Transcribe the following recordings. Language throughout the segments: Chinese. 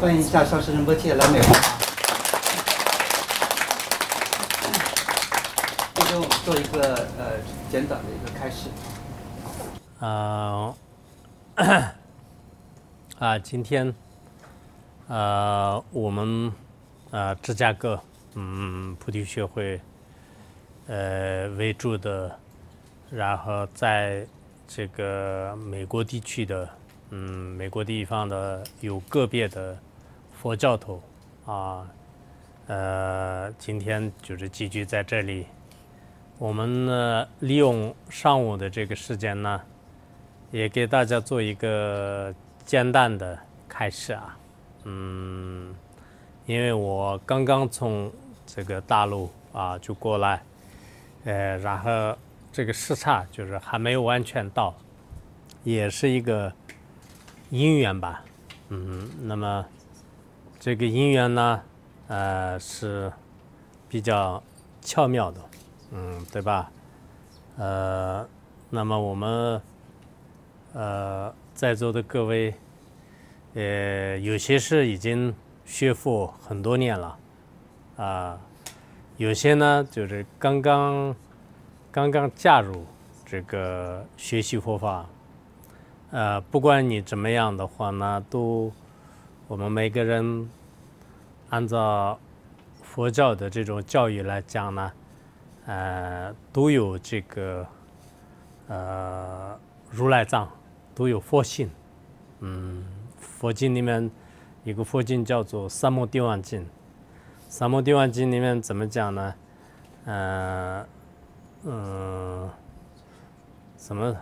欢迎一下上师仁波切来美国。今天我们做一个呃简短的一个开始。呃，啊，今天，呃，我们呃芝加哥嗯菩提学会呃为主的，然后在这个美国地区的嗯美国地方的有个别的佛教徒啊，呃，今天就是集聚在这里。我们呢，利用上午的这个时间呢，也给大家做一个简单的开始啊。嗯，因为我刚刚从这个大陆啊就过来，呃，然后这个时差就是还没有完全到，也是一个因缘吧。嗯，那么这个因缘呢，呃，是比较巧妙的。嗯，对吧？呃，那么我们呃在座的各位，呃，有些是已经学佛很多年了，啊，有些呢就是刚刚刚刚加入这个学习佛法，呃，不管你怎么样的话呢，都我们每个人按照佛教的这种教育来讲呢。呃，都有这个呃如来藏，都有佛性。嗯，佛经里面一个佛经叫做《三摩地王经》，《三摩地王经》里面怎么讲呢？呃，嗯，什么？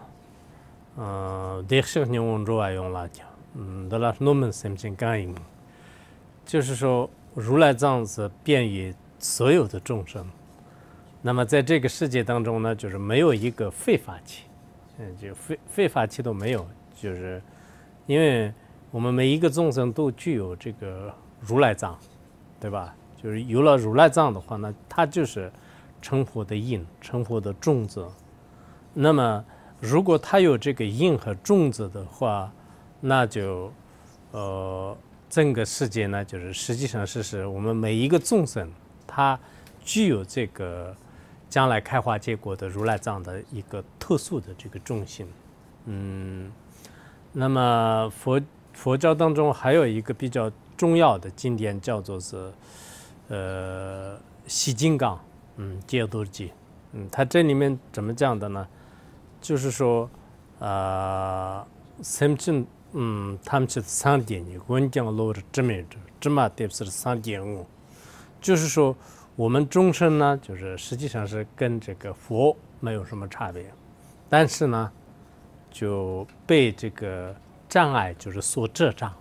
嗯，得是牛文主啊用了，嗯，得了罗门圣经感应，就是说如来藏是便于所有的众生。那么在这个世界当中呢，就是没有一个非法器，嗯，就非非法器都没有，就是因为我们每一个众生都具有这个如来藏，对吧？就是有了如来藏的话呢，它就是成佛的因，成佛的种子。那么如果它有这个因和种子的话，那就呃，整个世界呢，就是实际上是是我们每一个众生，它具有这个。将来开花结果的如来藏的一个特殊的这个重心，嗯，那么佛佛教当中还有一个比较重要的经典叫做是，呃，《西金刚》，嗯，《戒度记》，嗯，它这里面怎么讲的呢？就是说，啊，三千，嗯，他们是三点一，文讲落的这么着，这么得是三点五，就是说。我们众生呢，就是实际上是跟这个佛没有什么差别，但是呢，就被这个障碍就是所遮障。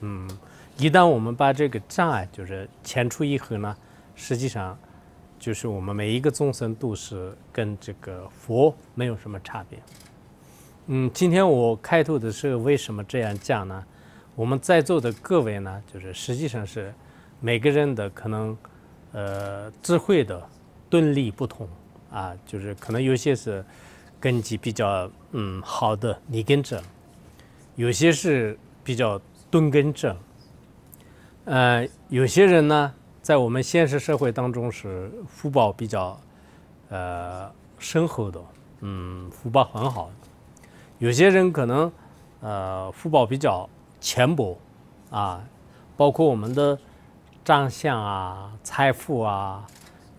嗯，一旦我们把这个障碍就是遣除以后呢，实际上就是我们每一个众生都是跟这个佛没有什么差别。嗯，今天我开头的时候为什么这样讲呢？我们在座的各位呢，就是实际上是每个人的可能。呃，智慧的钝力不同啊，就是可能有些是根基比较嗯好的立根者，有些是比较钝根者。呃，有些人呢，在我们现实社会当中是福报比较呃深厚的，嗯，福报很好。有些人可能呃福报比较浅薄啊，包括我们的。长相啊，财富啊，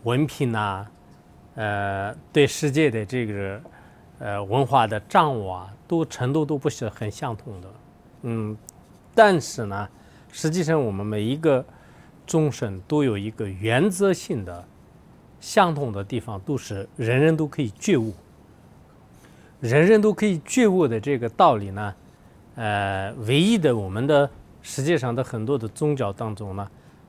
文凭呐，呃，对世界的这个呃文化的掌握啊，都程度都不是很相同的，嗯，但是呢，实际上我们每一个众生都有一个原则性的相同的地方，都是人人都可以觉悟，人人都可以觉悟的这个道理呢，呃，唯一的我们的世界上的很多的宗教当中呢。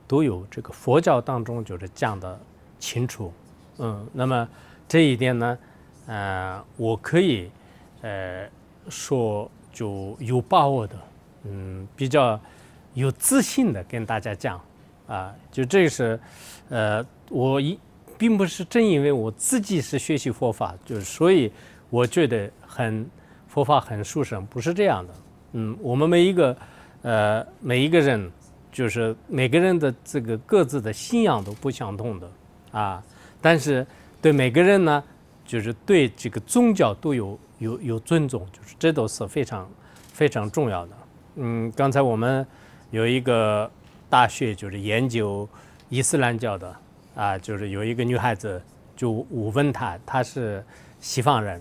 都有这个佛教当中就是讲的清楚，嗯，那么这一点呢，呃，我可以呃说就有把握的，嗯，比较有自信的跟大家讲，啊，就这是，呃，我一并不是正因为我自己是学习佛法，就是所以我觉得很佛法很殊胜，不是这样的，嗯，我们每一个呃每一个人。就是每个人的这个各自的信仰都不相同的啊，但是对每个人呢，就是对这个宗教都有有有尊重，就是这都是非常非常重要的。嗯，刚才我们有一个大学就是研究伊斯兰教的啊，就是有一个女孩子就我问她，她是西方人，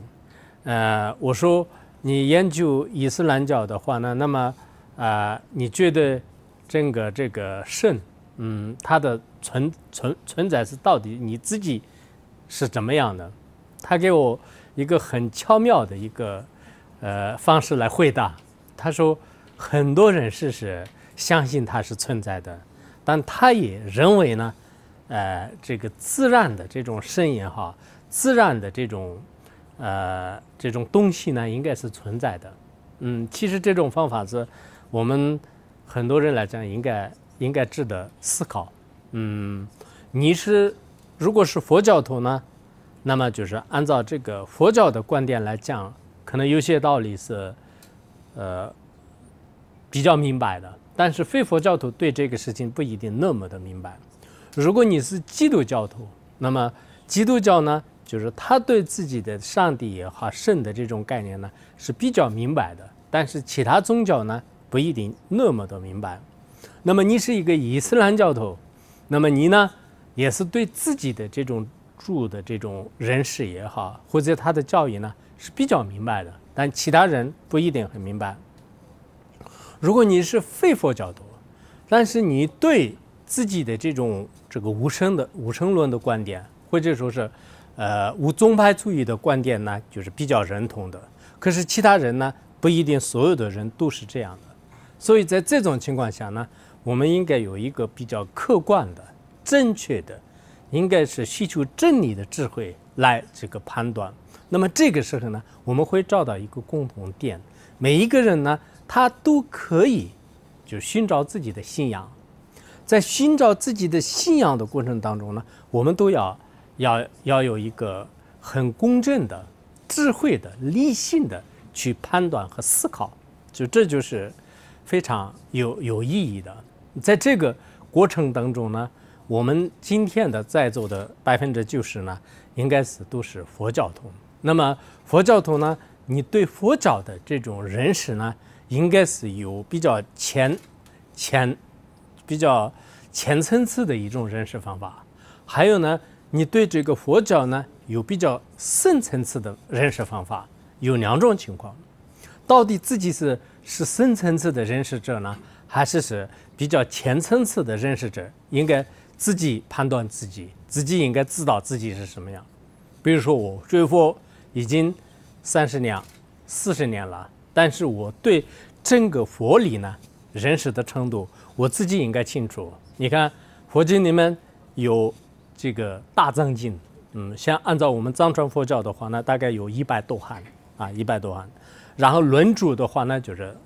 呃，我说你研究伊斯兰教的话呢，那么啊，你觉得整个这个圣，嗯，它的存存存在是到底你自己是怎么样的？他给我一个很巧妙的一个呃方式来回答，他说。很多人是是相信它是存在的，但他也认为呢，呃，这个自然的这种声音哈，自然的这种呃这种东西呢，应该是存在的。嗯，其实这种方法是我们很多人来讲应该应该值得思考。嗯，你是如果是佛教徒呢，那么就是按照这个佛教的观点来讲，可能有些道理是呃。比较明白的，但是非佛教徒对这个事情不一定那么的明白。如果你是基督教徒，那么基督教呢，就是他对自己的上帝也好、圣的这种概念呢是比较明白的。但是其他宗教呢不一定那么的明白。那么你是一个伊斯兰教徒，那么你呢也是对自己的这种住的这种人士也好，或者他的教义呢是比较明白的，但其他人不一定很明白。如果你是非佛教徒，但是你对自己的这种这个无生的无生论的观点，或者说是，呃无宗派主义的观点呢，就是比较认同的。可是其他人呢，不一定所有的人都是这样的。所以在这种情况下呢，我们应该有一个比较客观的、正确的，应该是需求真理的智慧来这个判断。那么这个时候呢，我们会找到一个共同点，每一个人呢。他都可以，就寻找自己的信仰，在寻找自己的信仰的过程当中呢，我们都要要要有一个很公正的、智慧的、理性的去判断和思考，就这就是非常有有意义的。在这个过程当中呢，我们今天的在座的百分之九十呢，应该是都是佛教徒。那么佛教徒呢，你对佛教的这种认识呢？应该是有比较浅、浅、比较浅层次的一种认识方法。还有呢，你对这个佛教呢有比较深层次的认识方法。有两种情况，到底自己是是深层次的认识者呢，还是是比较浅层次的认识者？应该自己判断自己，自己应该知道自己是什么样。比如说，我学佛已经三十年、四十年了。但是我对整个佛理呢认识的程度，我自己应该清楚。你看佛经里面有这个大藏经，嗯，像按照我们藏传佛教的话呢，大概有一百多汉啊，一百多汉。然后论著的话呢，就是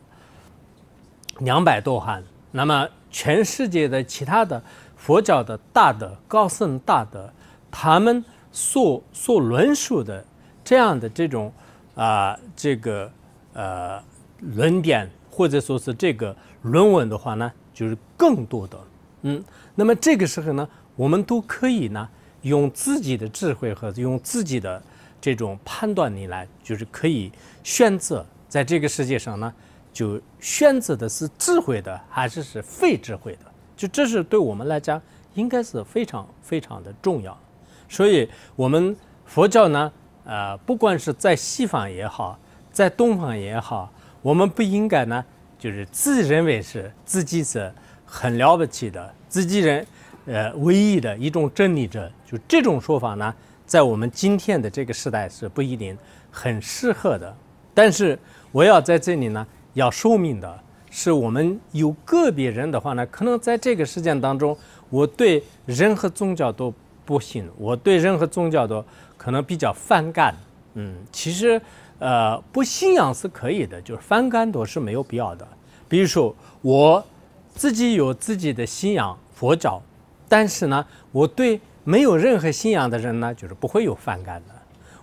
两百多汉。那么全世界的其他的佛教的大的高僧大德，他们所所论述的这样的这种啊，这个。呃，论点或者说是这个论文的话呢，就是更多的，嗯，那么这个时候呢，我们都可以呢，用自己的智慧和用自己的这种判断力来，就是可以选择在这个世界上呢，就选择的是智慧的还是是非智慧的，就这是对我们来讲应该是非常非常的重要。所以，我们佛教呢，呃，不管是在西方也好。在东方也好，我们不应该呢，就是自认为是自己是很了不起的，自己人，呃，唯一的一种真理者。就这种说法呢，在我们今天的这个时代是不一定很适合的。但是我要在这里呢，要说明的是，我们有个别人的话呢，可能在这个事件当中，我对任何宗教都不信，我对任何宗教都可能比较反感。嗯，其实。呃，不信仰是可以的，就是反感都是没有必要的。比如说，我自己有自己的信仰佛教，但是呢，我对没有任何信仰的人呢，就是不会有反感的。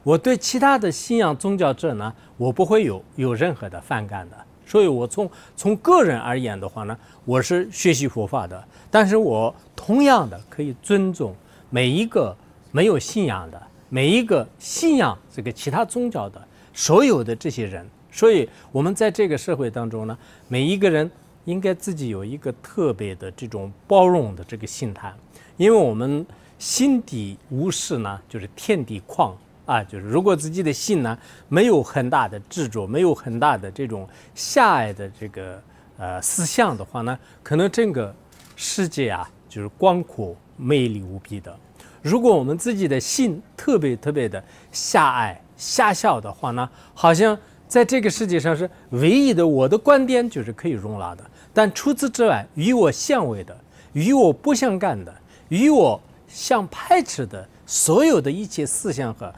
我对其他的信仰宗教者呢，我不会有有任何的反感的。所以我从从个人而言的话呢，我是学习佛法的，但是我同样的可以尊重每一个没有信仰的，每一个信仰这个其他宗教的所有的这些人。所以，我们在这个社会当中呢，每一个人应该自己有一个特别的这种包容的这个心态，因为我们心底无事呢，就是天地旷。啊，就是如果自己的心呢没有很大的执着，没有很大的这种狭隘的这个呃思想的话呢，可能整个世界啊就是广阔、美丽无比的。如果我们自己的心特别特别的狭隘、狭小的话呢，好像在这个世界上是唯一的我的观点就是可以容纳的，但除此之外，与我相违的、与我不相干的、与我相排斥的所有的一切思想和。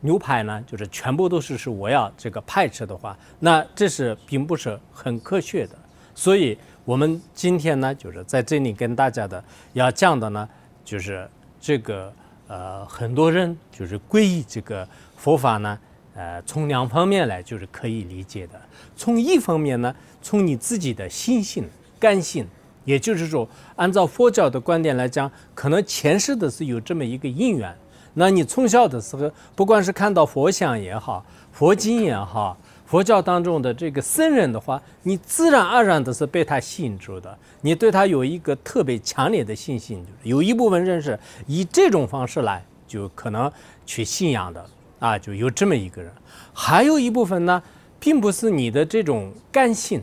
牛排呢，就是全部都是是我要这个排斥的话，那这是并不是很科学的。所以，我们今天呢，就是在这里跟大家的要讲的呢，就是这个呃，很多人就是皈依这个佛法呢，呃，从两方面来就是可以理解的。从一方面呢，从你自己的心性、甘心，也就是说，按照佛教的观点来讲，可能前世的是有这么一个因缘。那你从小的时候，不管是看到佛像也好，佛经也好，佛教当中的这个僧人的话，你自然而然的是被他吸引住的。你对他有一个特别强烈的信心，有一部分人是以这种方式来就可能去信仰的啊，就有这么一个人。还有一部分呢，并不是你的这种甘心，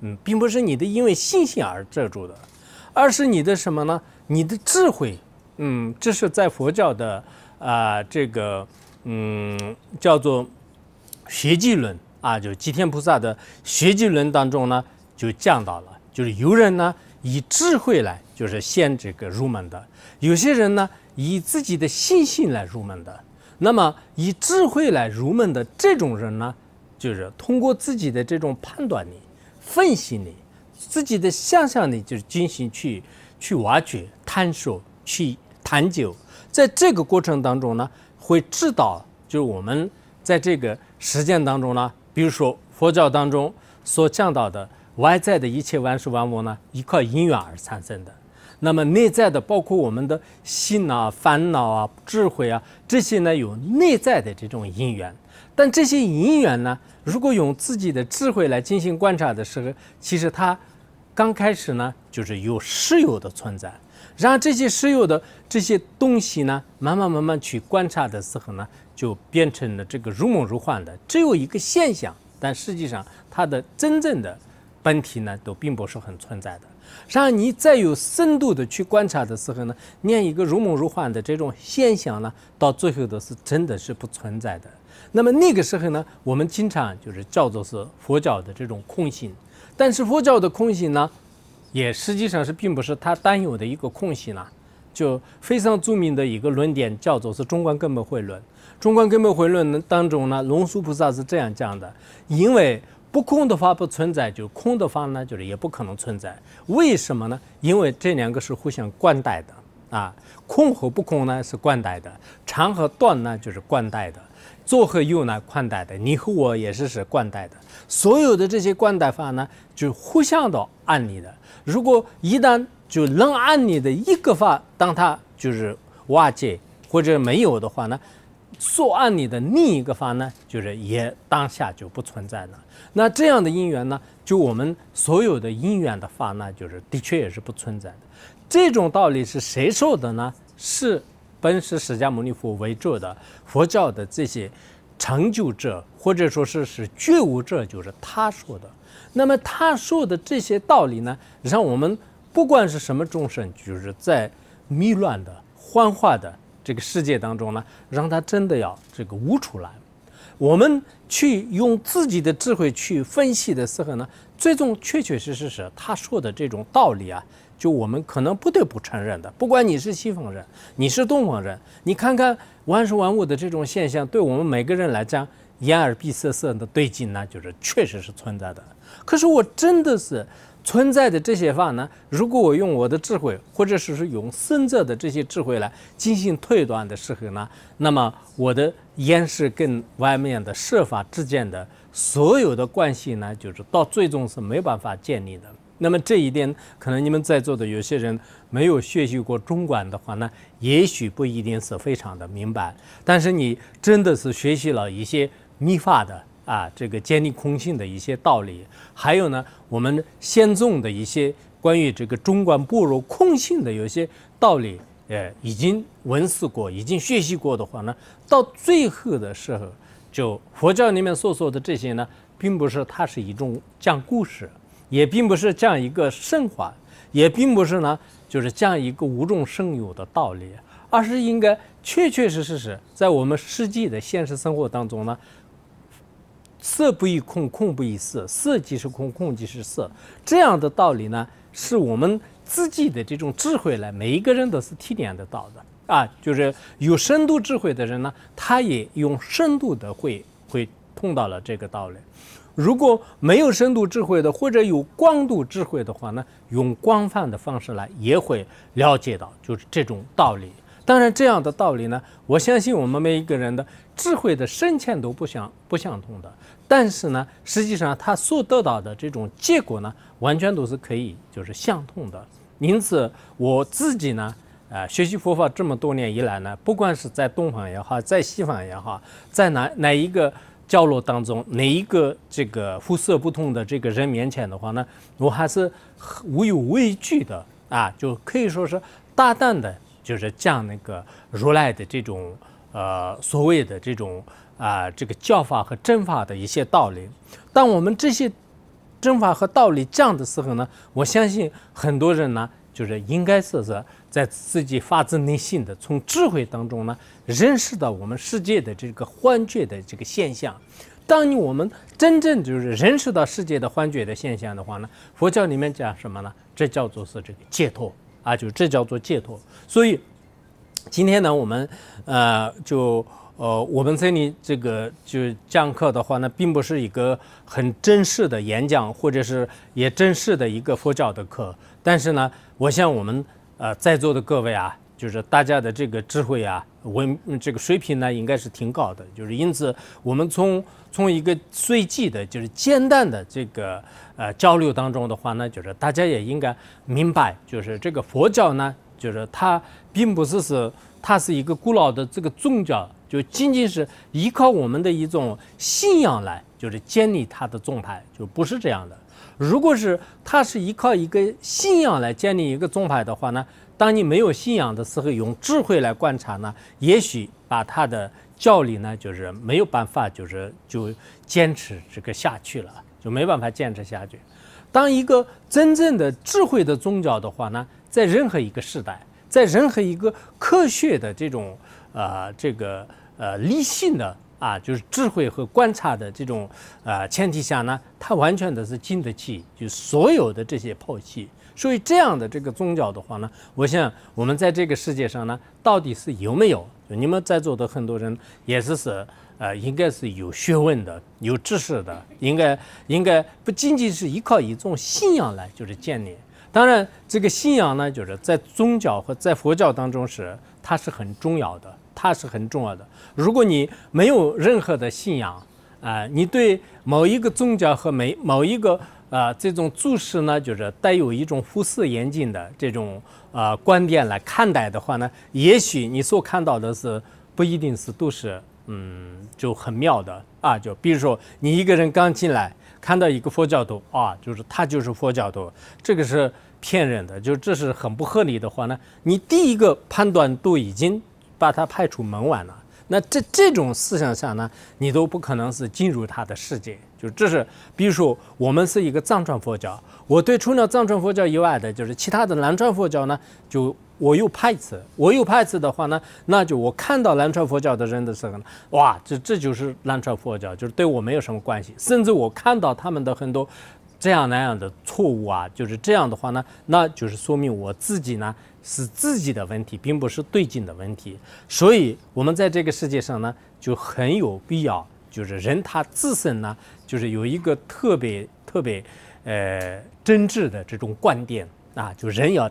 嗯，并不是你的因为信心而遮住的，而是你的什么呢？你的智慧，嗯，这是在佛教的。啊，这个嗯，叫做学记论啊，就吉天菩萨的学记论当中呢，就讲到了，就是有人呢以智慧来，就是先这个入门的；有些人呢以自己的信心来入门的。那么以智慧来入门的这种人呢，就是通过自己的这种判断力、分析力、自己的想象力，就是进行去去挖掘、探索、去探究。在这个过程当中呢，会知道，就是我们在这个实践当中呢，比如说佛教当中所讲到的外在的一切万事万物呢，依靠因缘而产生的。那么内在的，包括我们的心啊、烦恼啊、智慧啊，这些呢有内在的这种因缘。但这些因缘呢，如果用自己的智慧来进行观察的时候，其实它刚开始呢，就是有实有的存在。然后这些实有的这些东西呢，慢慢慢慢去观察的时候呢，就变成了这个如梦如幻的，只有一个现象，但实际上它的真正的本体呢，都并不是很存在的。让你再有深度的去观察的时候呢，念一个如梦如幻的这种现象呢，到最后的是真的是不存在的。那么那个时候呢，我们经常就是叫做是佛教的这种空性，但是佛教的空性呢。也实际上是并不是它单有的一个空性呢，就非常著名的一个论点叫做是中观根本会论。中观根本会论当中呢，龙树菩萨是这样讲的：因为不空的法不存在，就空的法呢，就是也不可能存在。为什么呢？因为这两个是互相关带的啊。空和不空呢是关带的，长和短呢就是关带的，左和右呢宽带的，你和我也是是关带的。所有的这些关带法呢，就互相的按你的。如果一旦就能按你的一个法，当它就是瓦解或者没有的话呢，所按你的另一个法呢，就是也当下就不存在了。那这样的因缘呢，就我们所有的因缘的法呢，就是的确也是不存在的。这种道理是谁说的呢？是本师释迦牟尼佛为主的佛教的这些成就者，或者说是是觉悟者，就是他说的。那么他说的这些道理呢，让我们不管是什么众生，就是在迷乱的、幻化的这个世界当中呢，让他真的要这个悟出来。我们去用自己的智慧去分析的时候呢，最终确确实实是他说的这种道理啊，就我们可能不得不承认的。不管你是西方人，你是东方人，你看看万事万物的这种现象，对我们每个人来讲，眼耳鼻舌色的对境呢，就是确实是存在的。可是我真的是存在的这些法呢？如果我用我的智慧，或者是是用生者的这些智慧来进行推断的时候呢，那么我的眼识跟外面的设法之间的所有的关系呢，就是到最终是没办法建立的。那么这一点，可能你们在座的有些人没有学习过中观的话呢，也许不一定是非常的明白。但是你真的是学习了一些密法的啊，这个建立空性的一些道理，还有呢，我们先宗的一些关于这个中观般若空性的有些道理，呃，已经闻思过，已经学习过的话呢，到最后的时候，就佛教里面所说的这些呢，并不是它是一种讲故事。也并不是讲一个神话，也并不是呢，就是讲一个无中生有的道理，而是应该确确实实是在我们实际的现实生活当中呢，色不异空，空不异色，色即是空，空即是色，这样的道理呢，是我们自己的这种智慧来，每一个人都是体验得到的啊，就是有深度智慧的人呢，他也用深度的会会碰到了这个道理。如果没有深度智慧的，或者有广度智慧的话呢，用广泛的方式来也会了解到，就是这种道理。当然，这样的道理呢，我相信我们每一个人的智慧的深浅都不相不相同的。但是呢，实际上他所得到的这种结果呢，完全都是可以就是相同的。因此，我自己呢，呃，学习佛法这么多年以来呢，不管是在东方也好，在西方也好，在哪哪一个。角落当中，哪一个这个肤色不同的这个人面前的话呢，我还是无有畏惧的啊，就可以说是大胆的，就是讲那个如来的这种呃所谓的这种啊这个教法和真法的一些道理。当我们这些真法和道理讲的时候呢，我相信很多人呢，就是应该是是。在自己发自内心的从智慧当中呢，认识到我们世界的这个幻觉的这个现象。当你我们真正就是认识到世界的幻觉的现象的话呢，佛教里面讲什么呢？这叫做是这个解脱啊，就这叫做解脱。所以今天呢，我们呃就呃我们这里这个就讲课的话呢，并不是一个很正式的演讲，或者是也正式的一个佛教的课。但是呢，我想我们。呃，在座的各位啊，就是大家的这个智慧啊，文这个水平呢，应该是挺高的。就是因此，我们从从一个随机的，就是简单的这个呃交流当中的话呢，就是大家也应该明白，就是这个佛教呢，就是它并不是是它是一个古老的这个宗教，就仅仅是依靠我们的一种信仰来就是建立它的宗派，就不是这样的。如果是他是依靠一个信仰来建立一个宗派的话呢，当你没有信仰的时候，用智慧来观察呢，也许把他的教理呢，就是没有办法，就是就坚持这个下去了，就没办法坚持下去。当一个真正的智慧的宗教的话呢，在任何一个时代，在任何一个科学的这种呃这个呃理性的。啊，就是智慧和观察的这种呃前提下呢，它完全的是经得起就所有的这些抛弃。所以这样的这个宗教的话呢，我想我们在这个世界上呢，到底是有没有？你们在座的很多人也是是呃，应该是有学问的、有知识的，应该应该不仅仅是依靠一种信仰来就是建立。当然，这个信仰呢，就是在宗教和在佛教当中是它是很重要的。它是很重要的。如果你没有任何的信仰，啊，你对某一个宗教和每某一个啊这种注释呢，就是带有一种忽视严谨的这种啊观点来看待的话呢，也许你所看到的是不一定是都是嗯就很妙的啊。就比如说你一个人刚进来看到一个佛教徒啊，就是他就是佛教徒，这个是骗人的，就这是很不合理的话呢，你第一个判断都已经。把他派出门外了，那这这种思想下呢，你都不可能是进入他的世界。就这是，比如说我们是一个藏传佛教，我对除了藏传佛教以外的，就是其他的南传佛教呢，就我有派次，我有派次的话呢，那就我看到南传佛教的人的时候呢，哇，这这就是南传佛教，就是对我没有什么关系。甚至我看到他们的很多这样那样的错误啊，就是这样的话呢，那就是说明我自己呢。是自己的问题，并不是对境的问题，所以，我们在这个世界上呢，就很有必要，就是人他自身呢，就是有一个特别特别，呃，真挚的这种观点啊，就人要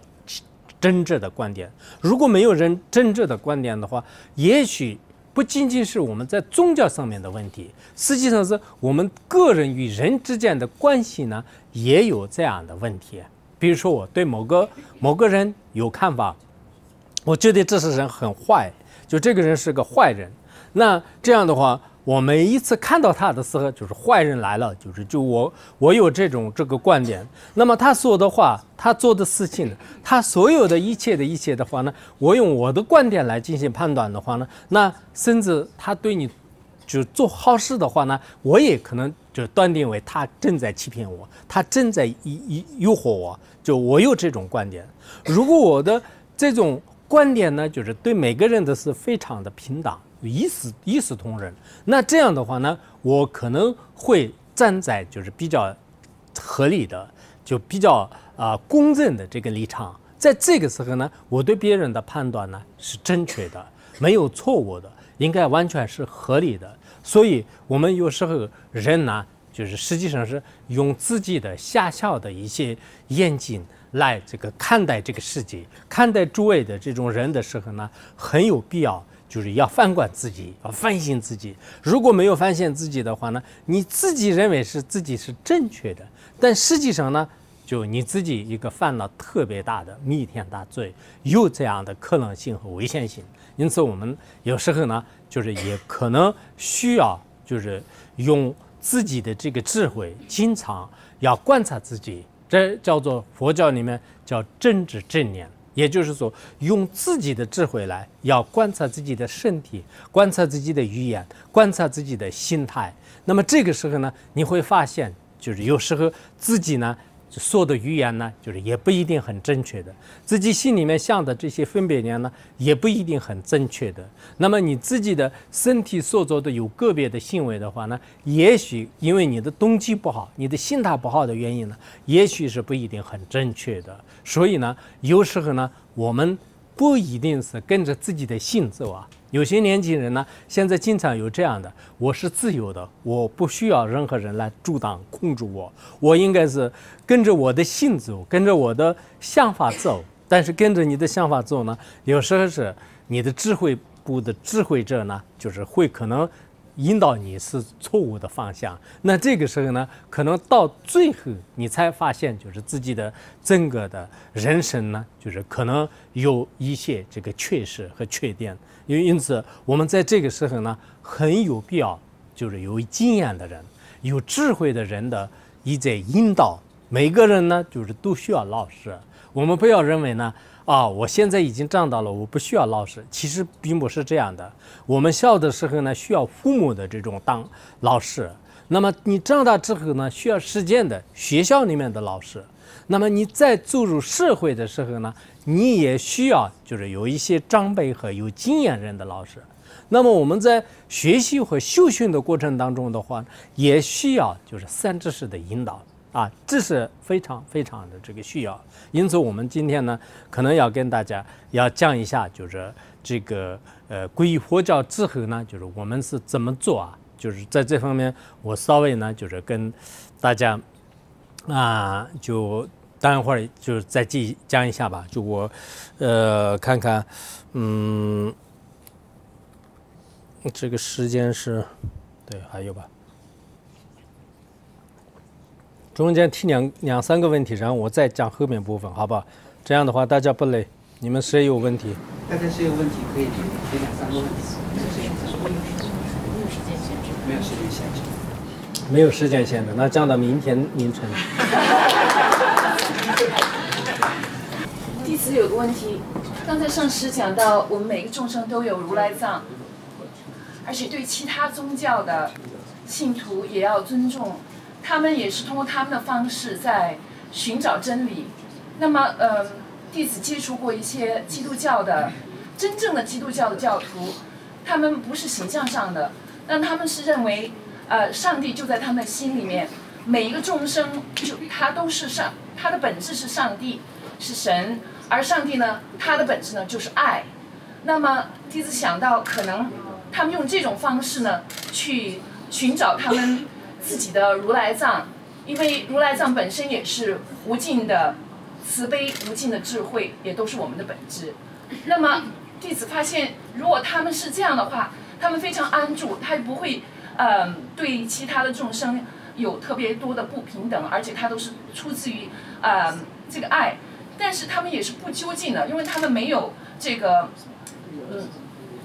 真挚的观点。如果没有人真挚的观点的话，也许不仅仅是我们在宗教上面的问题，实际上是我们个人与人之间的关系呢，也有这样的问题。比如说，我对某个某个人有看法，我觉得这是人很坏，就这个人是个坏人。那这样的话，我每一次看到他的时候，就是坏人来了，就是就我我有这种这个观点。那么他说的话，他做的事情，他所有的一切的一切的话呢，我用我的观点来进行判断的话呢，那甚至他对你就做好事的话呢，我也可能就断定为他正在欺骗我，他正在诱诱诱惑我，就我有这种观点。如果我的这种观点呢，就是对每个人都是非常的平等。一视一视同仁，那这样的话呢，我可能会站在就是比较合理的，就比较啊公正的这个立场。在这个时候呢，我对别人的判断呢是正确的，没有错误的，应该完全是合理的。所以，我们有时候人呢，就是实际上是用自己的狭小的一些眼睛来这个看待这个世界，看待诸位的这种人的时候呢，很有必要。就是要反观自己，要反省自己。如果没有反省自己的话呢，你自己认为是自己是正确的，但实际上呢，就你自己一个犯了特别大的弥天大罪，有这样的可能性和危险性。因此，我们有时候呢，就是也可能需要，就是用自己的这个智慧，经常要观察自己。这叫做佛教里面叫正知正念。也就是说，用自己的智慧来，要观察自己的身体，观察自己的语言，观察自己的心态。那么这个时候呢，你会发现，就是有时候自己呢。说的语言呢，就是也不一定很正确的；自己心里面想的这些分别念呢，也不一定很正确的。那么你自己的身体所做的有个别的行为的话呢，也许因为你的动机不好，你的心态不好的原因呢，也许是不一定很正确的。所以呢，有时候呢，我们不一定是跟着自己的性走啊。有些年轻人呢，现在经常有这样的：我是自由的，我不需要任何人来阻挡、控制我。我应该是跟着我的性走，跟着我的想法走。但是跟着你的想法走呢，有时候是你的智慧部的智慧者呢，就是会可能。引导你是错误的方向，那这个时候呢，可能到最后你才发现，就是自己的整个的人生呢，就是可能有一些这个缺失和缺点。因为因此，我们在这个时候呢，很有必要，就是有经验的人、有智慧的人的一再引导。每个人呢，就是都需要老师。我们不要认为呢。啊，我现在已经长大了，我不需要老师。其实并不是这样的。我们小的时候呢，需要父母的这种当老师。那么你长大之后呢，需要实践的学校里面的老师。那么你再走入社会的时候呢，你也需要就是有一些长辈和有经验人的老师。那么我们在学习和修训的过程当中的话，也需要就是三知识的引导。啊，这是非常非常的这个需要，因此我们今天呢，可能要跟大家要讲一下，就是这个呃，皈依佛教之后呢，就是我们是怎么做啊？就是在这方面，我稍微呢，就是跟大家啊，就等一会儿就再继讲一下吧。就我呃看看，嗯，这个时间是对，还有吧。中间提两两三个问题，然后我再讲后面部分，好不好？这样的话大家不累。你们谁有问题？大家谁有问题可以提两三个问题。没有时间限制。没有时间限制，那降到明天凌晨。弟子有个问题，刚才上师讲到，我们每个众生都有如来藏，而且对其他宗教的信徒也要尊重。他们也是通过他们的方式在寻找真理。那么，呃，弟子接触过一些基督教的真正的基督教的教徒，他们不是形象上的，但他们是认为，呃，上帝就在他们心里面，每一个众生就他都是上，他的本质是上帝，是神，而上帝呢，他的本质呢就是爱。那么，弟子想到，可能他们用这种方式呢，去寻找他们。自己的如来藏，因为如来藏本身也是无尽的慈悲、无尽的智慧，也都是我们的本质。那么弟子发现，如果他们是这样的话，他们非常安住，他不会，嗯，对其他的众生有特别多的不平等，而且他都是出自于，呃，这个爱。但是他们也是不究竟的，因为他们没有这个，嗯，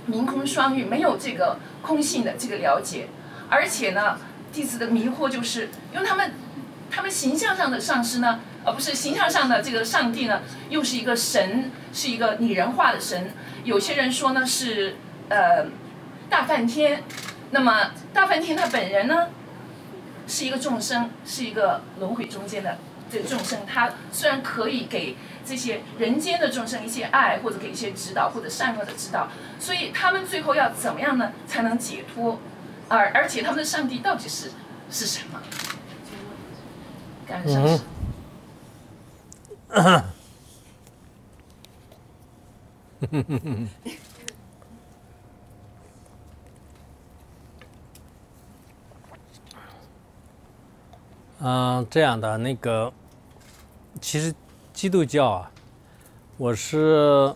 明空双运，没有这个空性的这个了解。而且呢，弟子的迷惑就是，因为他们，他们形象上的上师呢。而不是形象上的这个上帝呢，又是一个神，是一个拟人化的神。有些人说呢是呃大梵天，那么大梵天他本人呢是一个众生，是一个轮回中间的这个众生。他虽然可以给这些人间的众生一些爱，或者给一些指导或者善恶的指导，所以他们最后要怎么样呢才能解脱？而而且他们的上帝到底是是什么？感恩上师。嗯，这样的那个，其实基督教啊，我是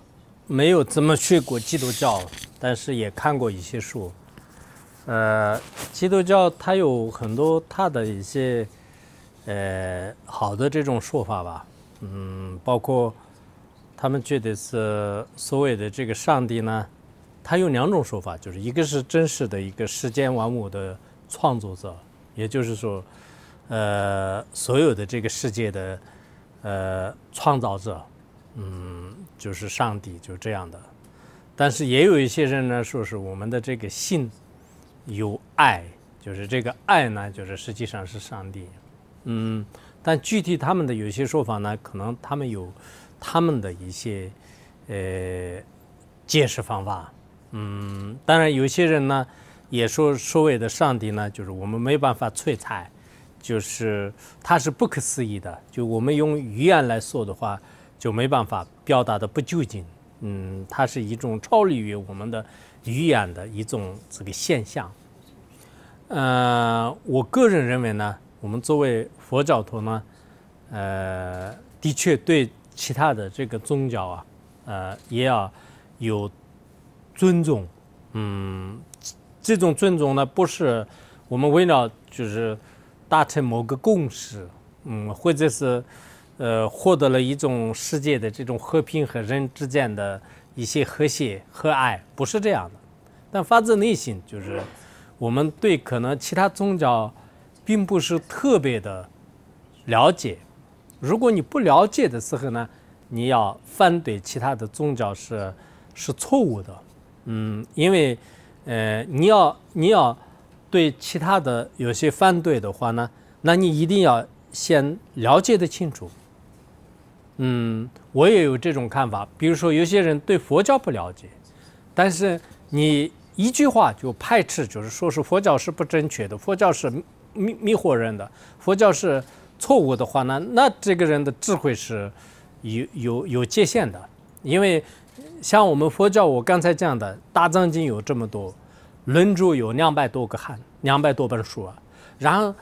没有怎么学过基督教，但是也看过一些书。呃，基督教它有很多它的一些呃好的这种说法吧。嗯，包括他们觉得是所谓的这个上帝呢，他有两种说法，就是一个是真实的一个世间万物的创作者，也就是说，呃，所有的这个世界的呃创造者，嗯，就是上帝，就这样的。但是也有一些人呢，说是我们的这个性有爱，就是这个爱呢，就是实际上是上帝，嗯。但具体他们的有些说法呢，可能他们有他们的一些呃解释方法。嗯，当然有些人呢也说所谓的上帝呢，就是我们没办法摧残，就是它是不可思议的。就我们用语言来说的话，就没办法表达的不究竟。嗯，它是一种超离于我们的语言的一种这个现象。呃，我个人认为呢。我们作为佛教徒呢，呃，的确对其他的这个宗教啊，呃，也要有尊重。嗯，这种尊重呢，不是我们为了就是达成某个共识，嗯，或者是呃获得了一种世界的这种和平和人之间的一些和谐和爱，不是这样的。但发自内心，就是我们对可能其他宗教。并不是特别的了解。如果你不了解的时候呢，你要反对其他的宗教是是错误的。嗯，因为呃，你要你要对其他的有些反对的话呢，那你一定要先了解的清楚。嗯，我也有这种看法。比如说，有些人对佛教不了解，但是你一句话就排斥，就是说是佛教是不正确的，佛教是。迷迷惑人的佛教是错误的话呢，那这个人的智慧是有有有界限的，因为像我们佛教，我刚才讲的大藏经有这么多，论著有两百多个汉，两百多本书啊。然后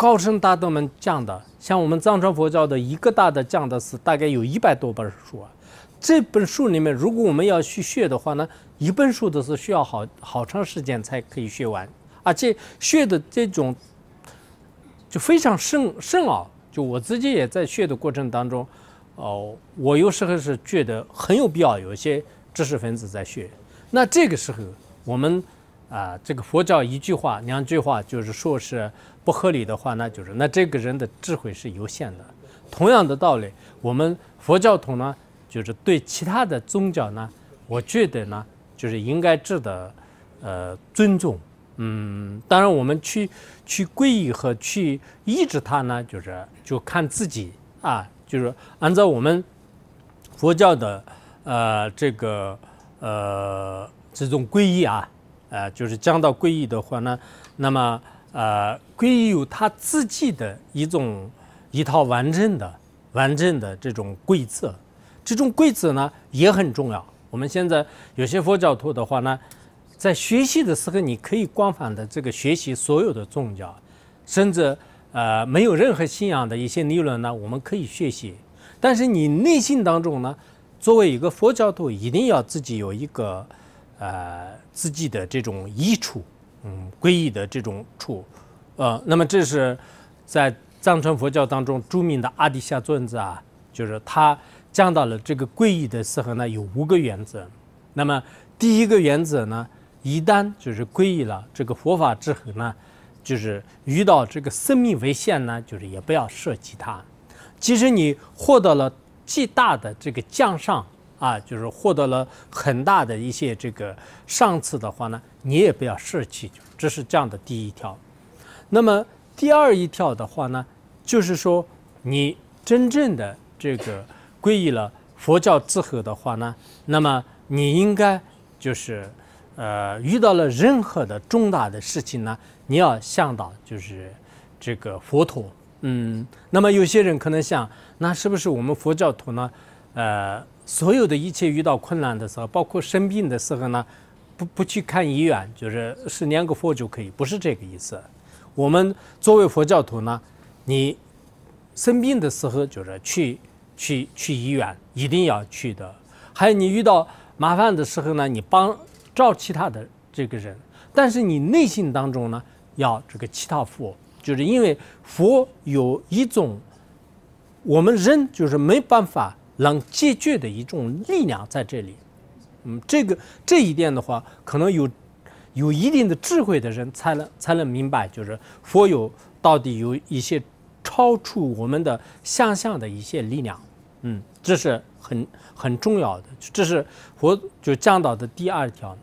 高僧大德们讲的，像我们藏传佛教的一个大的讲的是大概有一百多本书啊。这本书里面，如果我们要去学的话呢，一本书都是需要好好长时间才可以学完，而且学的这种。就非常深深奥，就我自己也在学的过程当中，哦，我有时候是觉得很有必要，有一些知识分子在学。那这个时候，我们啊，这个佛教一句话、两句话，就是说是不合理的话，那就是那这个人的智慧是有限的。同样的道理，我们佛教徒呢，就是对其他的宗教呢，我觉得呢，就是应该值得呃尊重。嗯，当然，我们去去皈依和去抑制它呢，就是就看自己啊，就是按照我们佛教的呃这个呃这种皈依啊，呃，就是讲到皈依的话呢，那么呃皈依有他自己的一种一套完整的完整的这种规则，这种规则呢也很重要。我们现在有些佛教徒的话呢。在学习的时候，你可以广泛的这个学习所有的宗教，甚至呃没有任何信仰的一些理论呢，我们可以学习。但是你内心当中呢，作为一个佛教徒，一定要自己有一个呃自己的这种益处，嗯，皈依的这种处，呃，那么这是在藏传佛教当中著名的阿底夏尊者啊，就是他讲到了这个皈依的时候呢，有五个原则。那么第一个原则呢，一旦就是皈依了这个佛法之后呢，就是遇到这个生命危险呢，就是也不要舍弃它。即使你获得了极大的这个奖赏啊，就是获得了很大的一些这个赏赐的话呢，你也不要舍弃。这是这样的第一条。那么第二一条的话呢，就是说你真正的这个皈依了佛教之后的话呢，那么你应该就是呃遇到了任何的重大的事情呢，你要想到就是这个佛陀。嗯，那么有些人可能想，那是不是我们佛教徒呢？呃，所有的一切遇到困难的时候，包括生病的时候呢，不不去看医院，就是是念个佛就可以，不是这个意思。我们作为佛教徒呢，你生病的时候就是去去去医院，一定要去的。还有你遇到麻烦的时候呢，你帮照其他的这个人，但是你内心当中呢，要这个祈祷佛。就是因为佛有一种我们人就是没办法能解决的一种力量在这里，嗯，这个这一点的话，可能有有一定的智慧的人才能才能明白，就是佛有到底有一些超出我们的想象的一些力量，嗯，这是很很重要的，这是佛就讲到的第二条。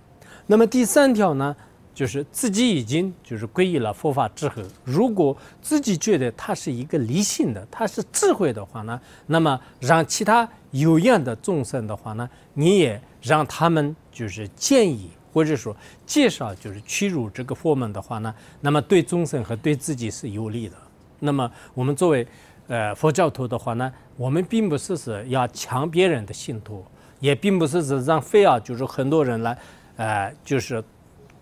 那么第三条呢？就是自己已经就是皈依了佛法之后，如果自己觉得他是一个理性的，他是智慧的话呢，那么让其他有缘的众生的话呢，你也让他们就是建议或者说介绍，就是屈入这个佛门的话呢，那么对众生和对自己是有利的。那么我们作为呃佛教徒的话呢，我们并不是是要抢别人的信徒，也并不是是让非要就是很多人来，呃，就是。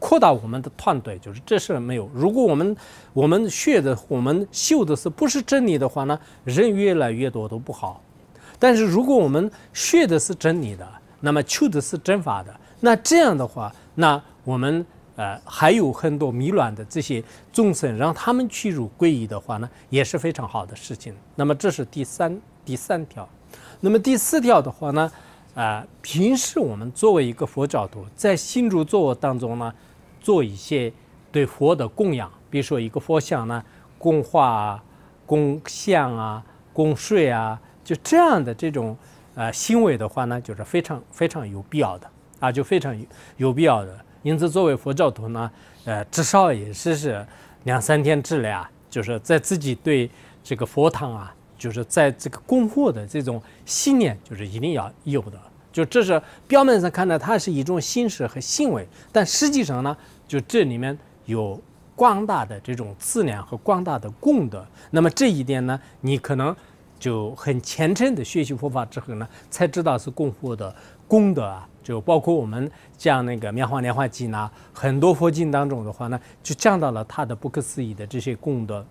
扩大我们的团队，就是这事没有。如果我们我们学的、我们修的是不是真理的话呢，人越来越多都不好。但是如果我们学的是真理的，那么求的是真法的，那这样的话，那我们呃还有很多迷乱的这些众生，让他们去入皈依的话呢，也是非常好的事情。那么这是第三第三条。那么第四条的话呢，啊，平时我们作为一个佛教徒，在信主作恶当中呢。做一些对佛的供养，比如说一个佛像呢，供画啊、供香啊、供水啊，就这样的这种呃行为的话呢，就是非常非常有必要的啊，就非常有有必要的。因此，作为佛教徒呢，呃，至少也是是两三天之内啊，就是在自己对这个佛堂啊，就是在这个供货的这种信念，就是一定要有的。就这是表面上看呢，它是一种形式和行为，但实际上呢。就这里面有广大的这种资量和广大的功德，那么这一点呢，你可能就很虔诚的学习佛法之后呢，才知道是供佛的功德啊。就包括我们讲那个《妙法莲华经》呢，很多佛经当中的话呢，就讲到了它的不可思议的这些功德。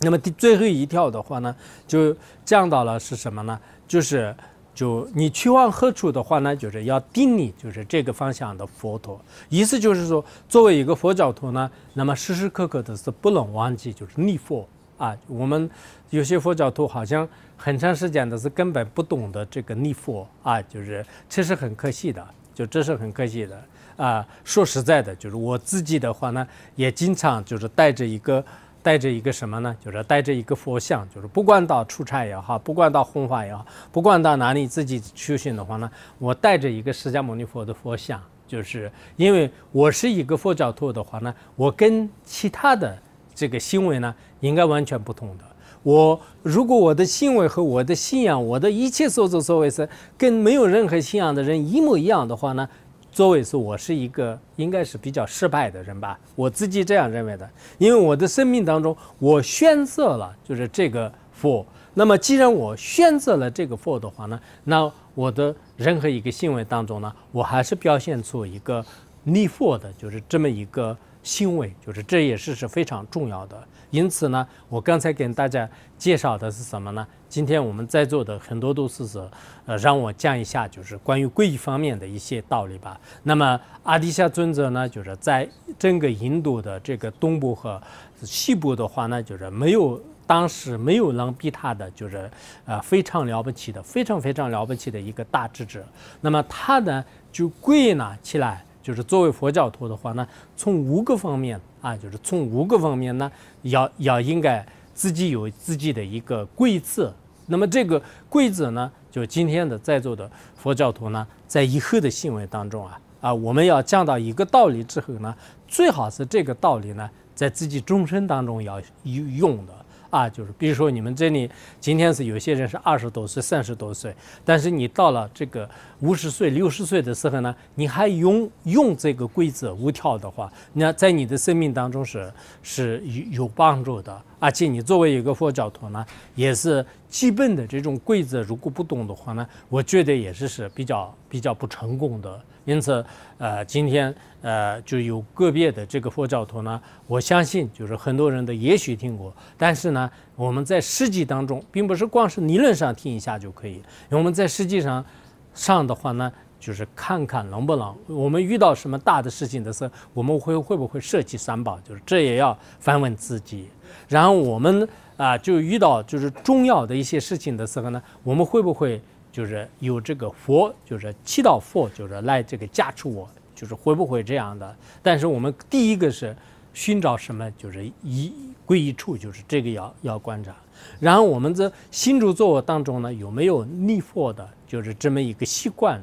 那么第最后一条的话呢，就讲到了是什么呢？就是。就你去往何处的话呢，就是要定你，就是这个方向的佛陀。意思就是说，作为一个佛教徒呢，那么时时刻刻的是不能忘记，就是念佛啊。我们有些佛教徒好像很长时间的是根本不懂得这个念佛啊，就是这是很可惜的，就这是很可惜的啊。说实在的，就是我自己的话呢，也经常就是带着一个。带着一个什么呢？就是带着一个佛像，就是不管到出差也好，不管到弘法也好，不管到哪里自己修行的话呢，我带着一个释迦牟尼佛的佛像，就是因为我是一个佛教徒的话呢，我跟其他的这个行为呢，应该完全不同的。我如果我的行为和我的信仰，我的一切所作所为是跟没有任何信仰的人一模一样的话呢？作为是我是一个应该是比较失败的人吧，我自己这样认为的。因为我的生命当中，我选择了就是这个 for，。那么既然我选择了这个 for 的话呢，那我的任何一个行为当中呢，我还是表现出一个逆佛的，就是这么一个行为，就是这也是是非常重要的。因此呢，我刚才跟大家介绍的是什么呢？今天我们在座的很多都是是，呃，让我讲一下就是关于皈依方面的一些道理吧。那么阿底夏尊者呢，就是在整个印度的这个东部和西部的话呢，就是没有当时没有人比他的就是呃非常了不起的，非常非常了不起的一个大智者。那么他呢就归纳起来，就是作为佛教徒的话呢，从五个方面啊，就是从五个方面呢，要要应该自己有自己的一个规则。那么这个规则呢，就今天的在座的佛教徒呢，在以后的行为当中啊啊，我们要讲到一个道理之后呢，最好是这个道理呢，在自己终身当中要用的。啊，就是比如说你们这里今天是有些人是二十多岁、三十多岁，但是你到了这个五十岁、六十岁的时候呢，你还用用这个规则无条的话，那在你的生命当中是是有有帮助的。而且你作为一个佛教徒呢，也是基本的这种规则，如果不懂的话呢，我觉得也是是比较比较不成功的。因此，呃，今天呃就有个别的这个佛教徒呢，我相信就是很多人的也许听过，但是呢，我们在实际当中，并不是光是理论上听一下就可以，我们在实际上上的话呢，就是看看能不能，我们遇到什么大的事情的时候，我们会会不会涉及三宝，就是这也要反问自己。然后我们啊，就遇到就是重要的一些事情的时候呢，我们会不会？就是有这个佛，就是祈祷佛，就是来这个加持我，就是会不会这样的？但是我们第一个是寻找什么？就是一归一处，就是这个要要观察。然后我们在行住坐卧当中呢，有没有逆佛的？就是这么一个习惯。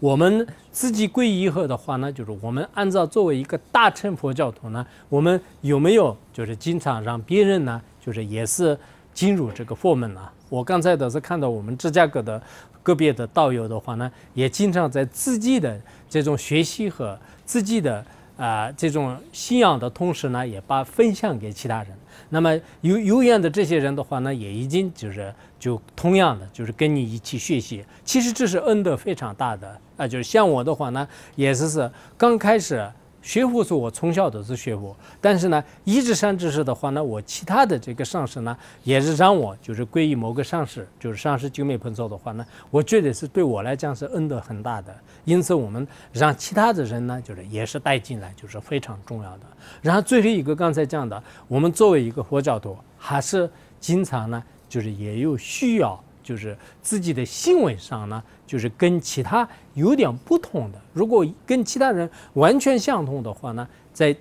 我们自己皈依以后的话呢，就是我们按照作为一个大乘佛教徒呢，我们有没有就是经常让别人呢，就是也是进入这个佛门呢？我刚才都是看到我们芝加哥的个别的道友的话呢，也经常在自己的这种学习和自己的啊这种信仰的同时呢，也把分享给其他人。那么有有缘的这些人的话呢，也已经就是就同样的就是跟你一起学习。其实这是恩德非常大的啊，就是像我的话呢，也是是刚开始。学佛是我从小都是学佛，但是呢，一直上知识的话呢，我其他的这个上师呢，也是让我就是皈依某个上师，就是上师九美盆座的话呢，我觉得是对我来讲是恩德很大的。因此，我们让其他的人呢，就是也是带进来，就是非常重要的。然后最后一个刚才讲的，我们作为一个佛教徒，还是经常呢，就是也有需要。就是自己的行为上呢，就是跟其他有点不同的。如果跟其他人完全相同的话呢，在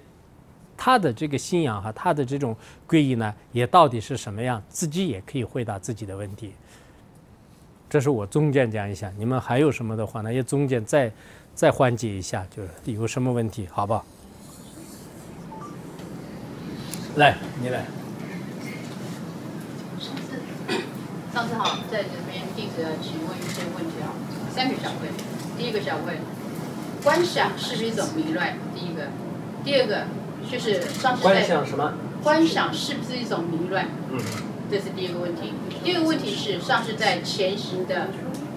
他的这个信仰和他的这种皈依呢，也到底是什么样，自己也可以回答自己的问题。这是我中间讲一下，你们还有什么的话呢？也中间再再缓解一下，就是有什么问题，好不好？来，你来。上次好，在这边弟子请问一些问题啊，三个小问。第一个小问，观想是不是一种迷乱？第一个，第二个就是上次在观想什么？观想是不是一种迷乱？嗯，这是第一个问题。第二个问题是上次在前行的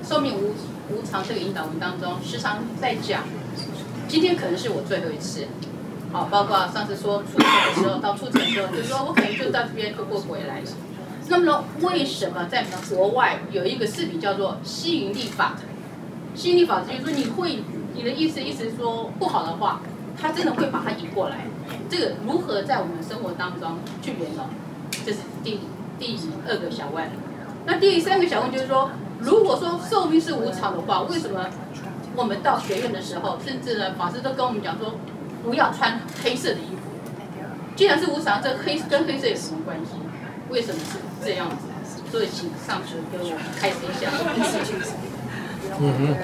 寿命无无常这个引导文当中，时常在讲，今天可能是我最后一次。好，包括上次说出城的时候，到出城的时候，就是说我可能就到这边就不回来了。那么呢？为什么在国外有一个视频叫做吸引力法则？吸引力法则就是说，你会你的意思意思说不好的话，他真的会把它引过来。这个如何在我们生活当中去运用？这是第第二个小问。那第三个小问就是说，如果说寿命是无常的话，为什么我们到学院的时候，甚至呢法师都跟我们讲说，不要穿黑色的衣服。既然是无常，这黑跟黑色有什么关系？为什么是这样子？所以请上师给我开始一下。嗯哼。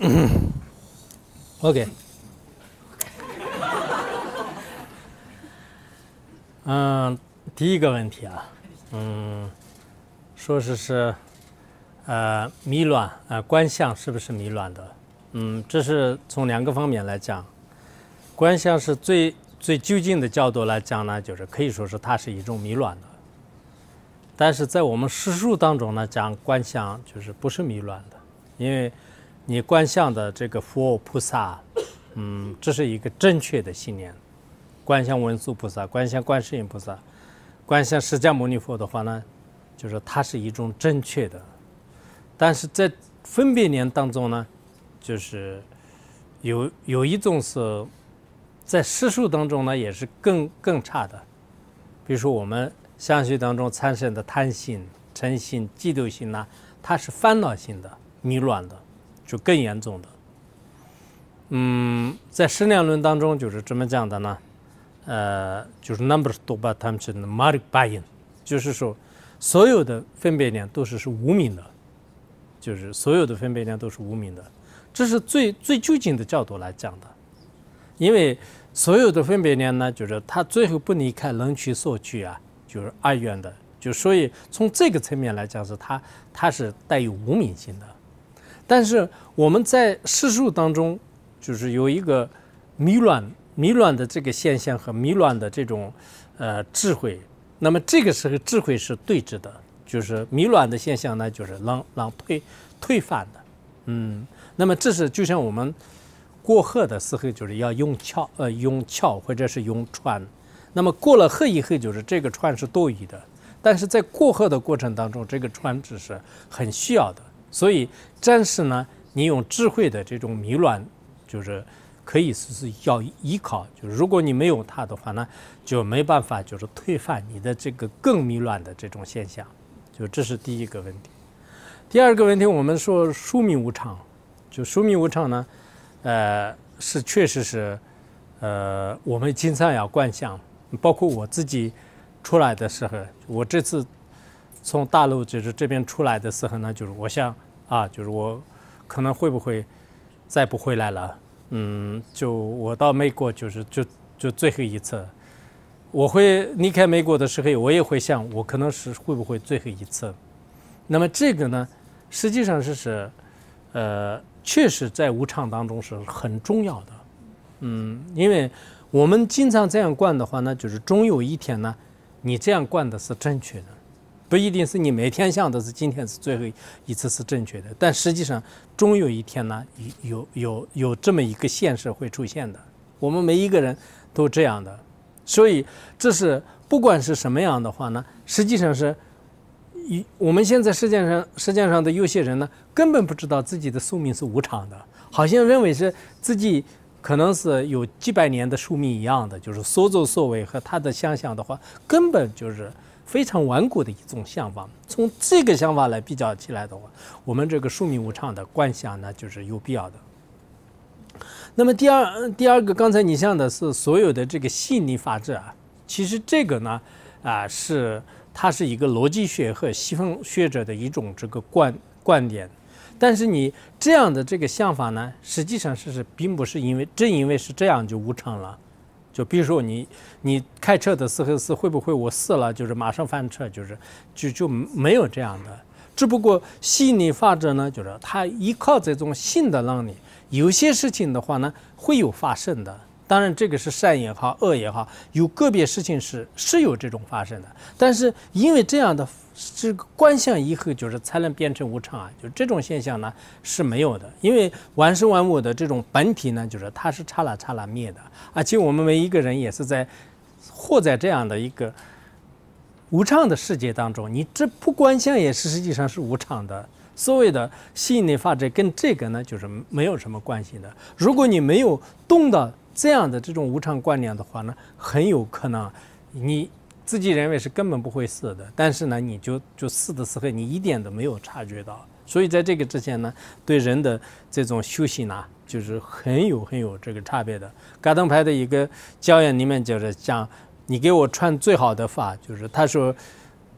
嗯 OK。嗯，第一个问题啊。嗯，说是是，呃，迷乱，呃，观相是不是迷乱的？嗯，这是从两个方面来讲。观相是最最究竟的角度来讲呢，就是可以说是它是一种迷乱的。但是在我们实数当中呢，讲观相就是不是迷乱的，因为你观相的这个佛菩萨，嗯，这是一个正确的信念。观相文殊菩萨、观相观世音菩萨、观相释迦牟尼佛的话呢，就是它是一种正确的。但是在分别念当中呢，就是有有一种是在实数当中呢，也是更更差的，比如说我们。相续当中产生的贪心、嗔心、嫉妒心呢，它是烦恼性的、迷乱的，就更严重的。嗯，在《十量论》当中就是这么讲的呢，呃，就是 number 多巴他们是 marik bayin，就是说所有的分别念都是是无名的，就是所有的分别念都是无名的，这是最最究竟的角度来讲的，因为所有的分别念呢，就是它最后不离开能取所取啊。就是二元的，就所以从这个层面来讲，是它它是带有无名性的。但是我们在世数当中，就是有一个迷乱迷乱的这个现象和迷乱的这种呃智慧。那么这个时候智慧是对峙的，就是迷乱的现象呢，就是让让退退翻的。嗯，那么这是就像我们过河的时候，就是要用桥呃用桥或者是用船。那么过了河以后，就是这个船是多余的，但是在过河的过程当中，这个船只是很需要的。所以暂时呢，你用智慧的这种迷乱，就是可以是是要依靠。就是如果你没有它的话呢，就没办法就是推翻你的这个更迷乱的这种现象。就这是第一个问题。第二个问题，我们说疏密无常，就疏密无常呢，呃，是确实是，呃，我们经常要观想。包括我自己出来的时候，我这次从大陆就是这边出来的时候呢，就是我想啊，就是我可能会不会再不回来了？嗯，就我到美国就是就就最后一次，我会离开美国的时候，我也会想，我可能是会不会最后一次？那么这个呢，实际上是是呃，确实在无常当中是很重要的，嗯，因为。我们经常这样灌的话呢，就是终有一天呢，你这样灌的是正确的，不一定是你每天想的是今天是最后一次是正确的，但实际上终有一天呢，有有有这么一个现实会出现的。我们每一个人都这样的，所以这是不管是什么样的话呢，实际上是，一我们现在世界上世界上的有些人呢，根本不知道自己的寿命是无常的，好像认为是自己。可能是有几百年的寿命一样的，就是所作所为和他的想象的话，根本就是非常顽固的一种想法。从这个想法来比较起来的话，我们这个寿命无常的观想呢，就是有必要的。那么第二，第二个，刚才你讲的是所有的这个吸引力法则啊，其实这个呢，啊，是它是一个逻辑学和西方学者的一种这个观观点。但是你这样的这个想法呢，实际上是是并不是因为正因为是这样就无常了，就比如说你你开车的时候是会不会我死了就是马上翻车，就是就就没有这样的，只不过吸引力法则呢，就是它依靠这种性的能力，有些事情的话呢会有发生的，当然这个是善也好恶也好，有个别事情是是有这种发生的，但是因为这样的。这个观相以后，就是才能变成无常啊！就这种现象呢是没有的，因为万事万物的这种本体呢，就是它是刹那刹那灭的，而且我们每一个人也是在活在这样的一个无常的世界当中。你这不观相也是实际上是无常的。所谓的吸引力法则跟这个呢，就是没有什么关系的。如果你没有动到这样的这种无常观念的话呢，很有可能你。自己认为是根本不会死的，但是呢，你就就死的时候，你一点都没有察觉到。所以在这个之前呢，对人的这种修行呢，就是很有很有这个差别的。嘎登派的一个教言里面就是讲，你给我传最好的法，就是他说，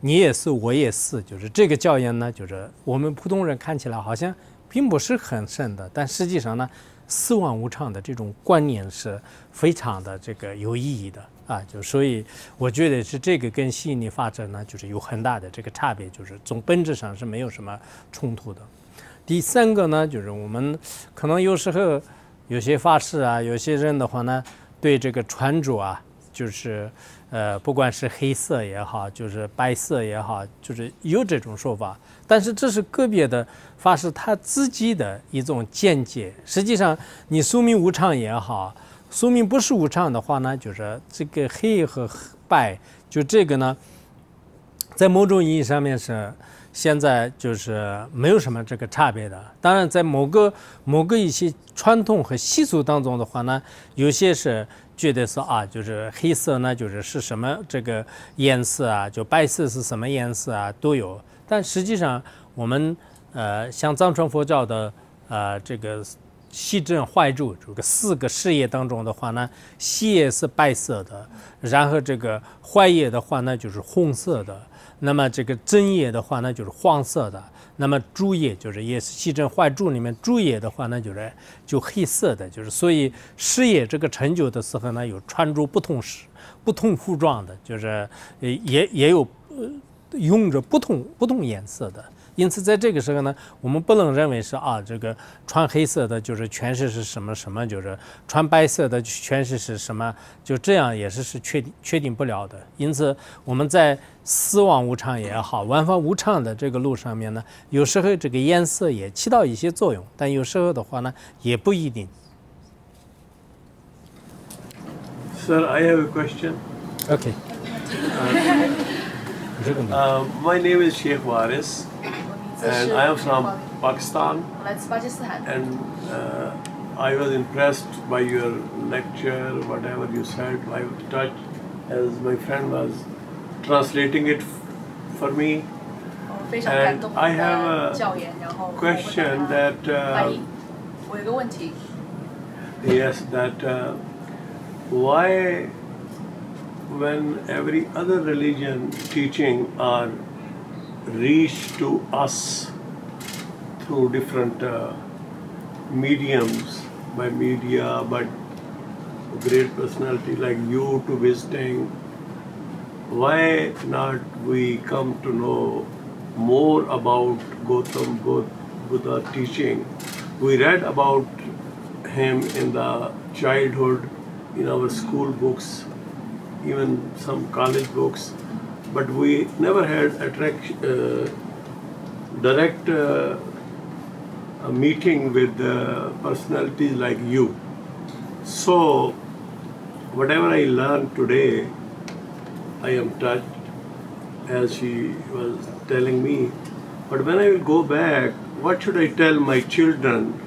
你也是，我也是，就是这个教言呢，就是我们普通人看起来好像并不是很深的，但实际上呢，死亡无常的这种观念是非常的这个有意义的。啊，就所以我觉得是这个跟吸引力法则呢，就是有很大的这个差别，就是从本质上是没有什么冲突的。第三个呢，就是我们可能有时候有些法师啊，有些人的话呢，对这个穿着啊，就是呃，不管是黑色也好，就是白色也好，就是有这种说法。但是这是个别的法师他自己的一种见解。实际上，你宿命无常也好，宿命不是无常的话呢，就是这个黑和白，就这个呢，在某种意义上面是现在就是没有什么这个差别的。当然，在某个某个一些传统和习俗当中的话呢，有些是觉得说啊，就是黑色呢，就是是什么这个颜色啊，就白色是什么颜色啊，都有。但实际上，我们呃，像藏传佛教的呃这个西正坏柱这个四个事业当中的话呢，西叶是白色的，然后这个坏叶的话呢就是红色的，那么这个正叶的话呢就是黄色的，那么主叶就是也是西正坏柱里面主叶的话呢就是就黑色的，就是所以事业这个成就的时候呢，有穿着不同时不同服装的，就是也也有呃。用着不同不同颜色的，因此在这个时候呢，我们不能认为是啊，这个穿黑色的就是全是是什么什么，就是穿白色的全是是什么，就这样也是是确定确定不了的。因此我们在死亡无常也好，万法无常的这个路上面呢，有时候这个颜色也起到一些作用，但有时候的话呢，也不一定。Sir, I have a question. OK。Uh, my name is Sheikh Waris, and I am from Pakistan. And uh, I was impressed by your lecture, whatever you said. I was touched as my friend was translating it for me. And I have a question that. Uh, yes, that uh, why when every other religion teaching are reached to us through different uh, mediums, by media, by great personality like you to visiting, why not we come to know more about Gautam Buddha teaching? We read about him in the childhood in our school books even some college books, but we never had a uh, direct uh, a meeting with personalities like you. So, whatever I learned today, I am touched, as she was telling me. But when I will go back, what should I tell my children?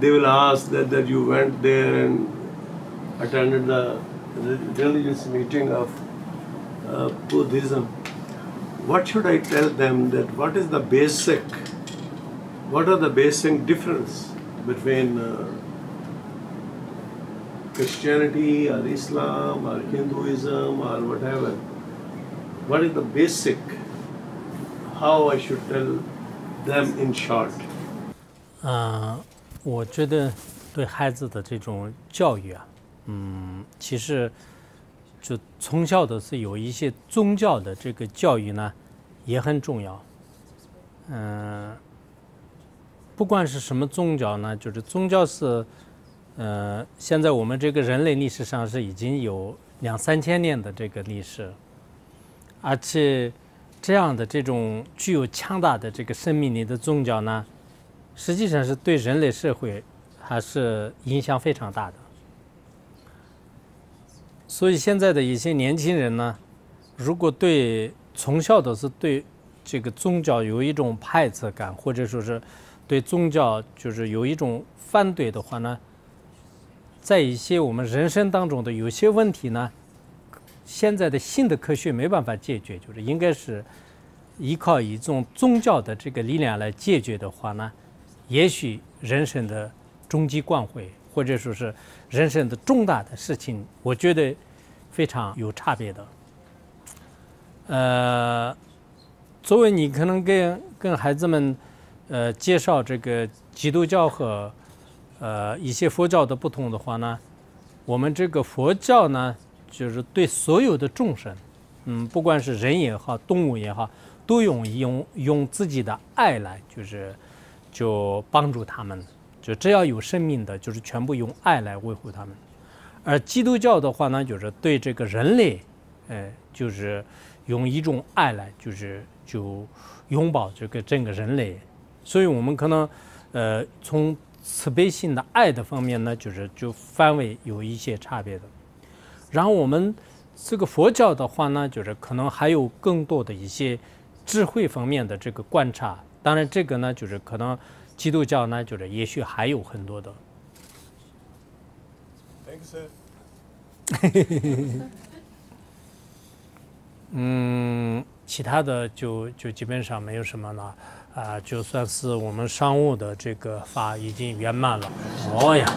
They will ask that, that you went there and attended the religious meeting of uh, Buddhism, what should I tell them that what is the basic, what are the basic difference between uh, Christianity or Islam or Hinduism or whatever? What is the basic? How I should tell them in short? 啊、uh,，我觉得对孩子的这种教育啊， 嗯，其实就从小的是有一些宗教的这个教育呢，也很重要。嗯，不管是什么宗教呢，就是宗教是，呃，现在我们这个人类历史上是已经有两三千年的这个历史，而且这样的这种具有强大的这个生命力的宗教呢，实际上是对人类社会还是影响非常大的。所以现在的一些年轻人呢，如果对从小都是对这个宗教有一种排斥感，或者说是对宗教就是有一种反对的话呢，在一些我们人生当中的有些问题呢，现在的新的科学没办法解决，就是应该是依靠一种宗教的这个力量来解决的话呢，也许人生的终极光辉。或者说是人生的重大的事情，我觉得非常有差别的。呃，作为你可能跟跟孩子们呃介绍这个基督教和呃一些佛教的不同的话呢，我们这个佛教呢，就是对所有的众生，嗯，不管是人也好，动物也好，都用用用自己的爱来，就是就帮助他们。就只要有生命的，就是全部用爱来维护他们。而基督教的话呢，就是对这个人类，呃，就是用一种爱来，就是就拥抱这个整个人类。所以我们可能，呃，从慈悲心的爱的方面呢，就是就范围有一些差别的。然后我们这个佛教的话呢，就是可能还有更多的一些智慧方面的这个观察。当然，这个呢，就是可能基督教呢，就是也许还有很多的。嗯，其他的就就基本上没有什么了，啊、就算是我们商务的这个法已经圆满了。哦呀。